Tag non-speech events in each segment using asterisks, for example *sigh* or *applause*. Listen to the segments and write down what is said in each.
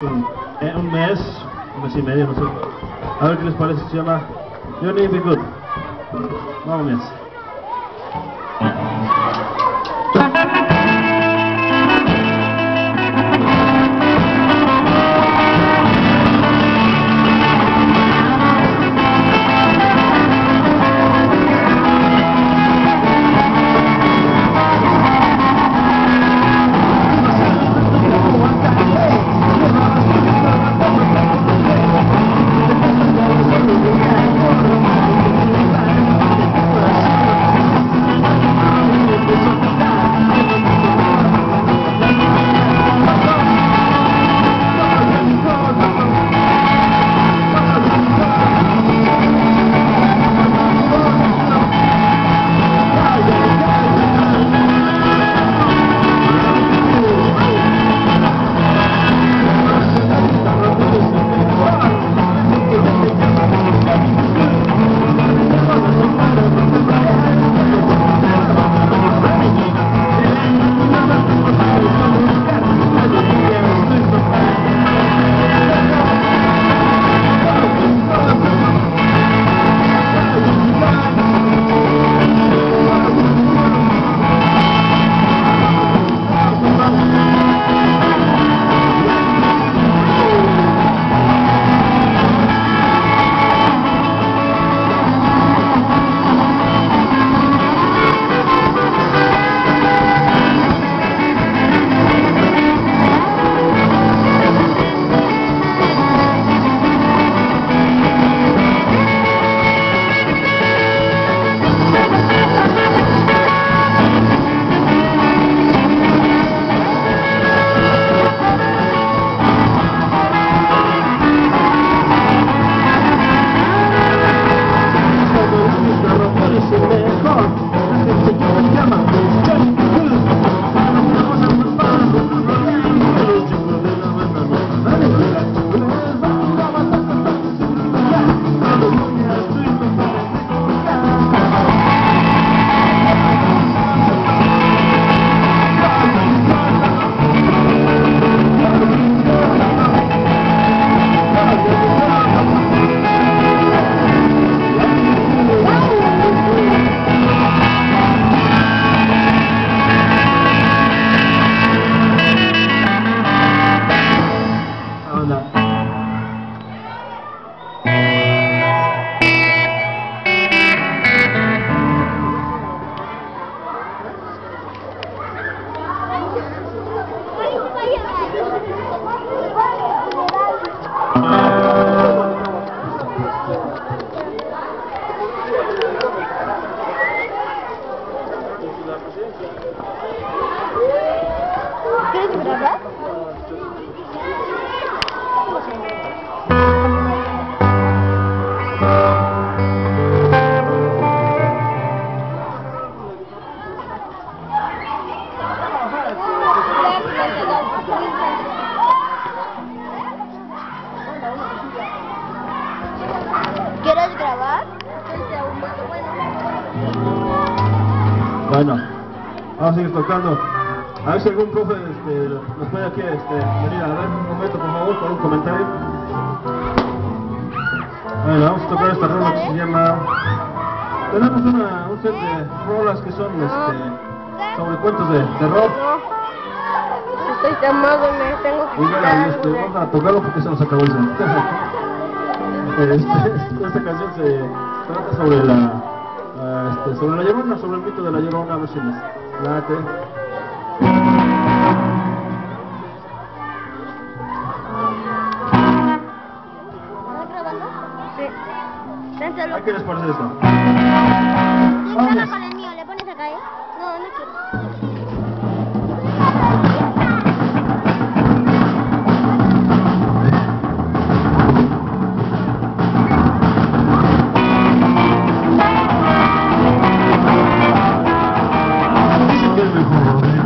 un, mes, un mes y medio, no sé. A ver qué les parece, se llama Johnny Be Good. Vamos. ¿Quieres ¿Quieres grabar? Bueno, vamos a seguir tocando. A ver si algún profe este, nos puede aquí este, venir a dar un momento, por favor, para un comentario. Bueno, vamos a tocar esta rola que se llama... Tenemos una, un set de rolas que son este, sobre cuentos de terror. Estoy tomado, me tengo que Y bueno, este, vamos a tocarlo porque se nos acabó el set. *laughs* Este, esta canción se trata sobre la, este, sobre la llorona, sobre el mito de la llorona, a ver si les late. Sí. Ténselo. ¿A qué les parece esto? Thank you.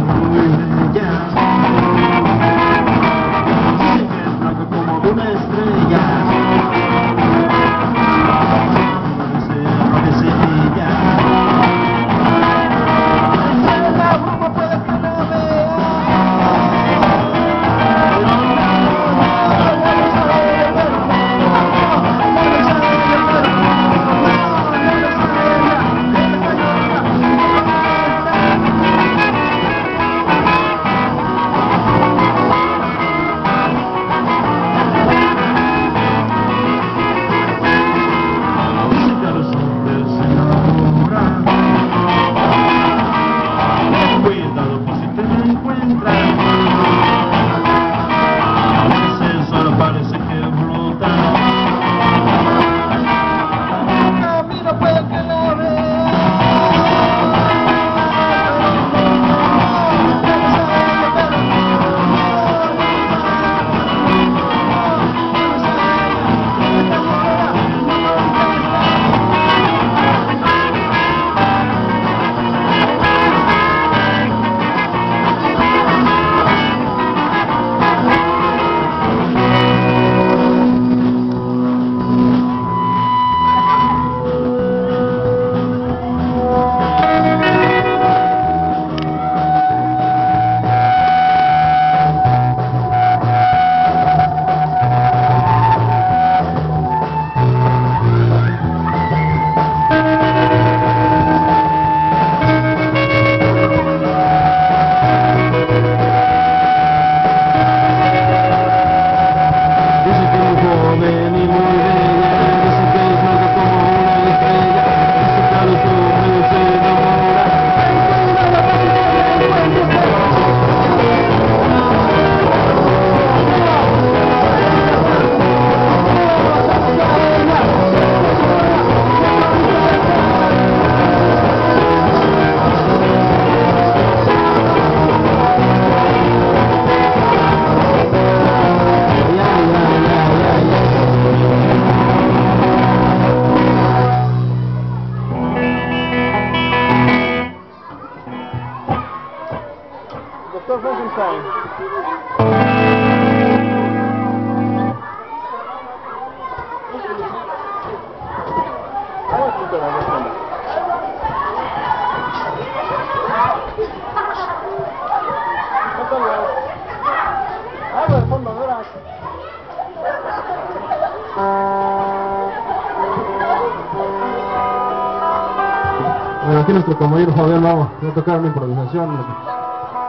Bueno, aquí nuestro compañero Javier Lava, va a tocar una improvisación.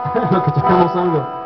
*laughs* 可咱们三个。